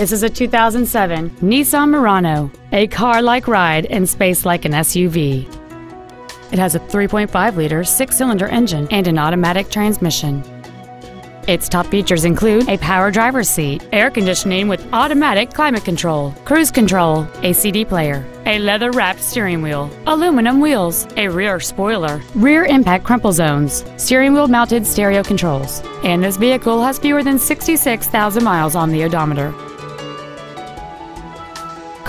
This is a 2007 Nissan Murano, a car-like ride and space like an SUV. It has a 3.5-liter six-cylinder engine and an automatic transmission. Its top features include a power driver's seat, air conditioning with automatic climate control, cruise control, a CD player, a leather-wrapped steering wheel, aluminum wheels, a rear spoiler, rear impact crumple zones, steering wheel mounted stereo controls, and this vehicle has fewer than 66,000 miles on the odometer.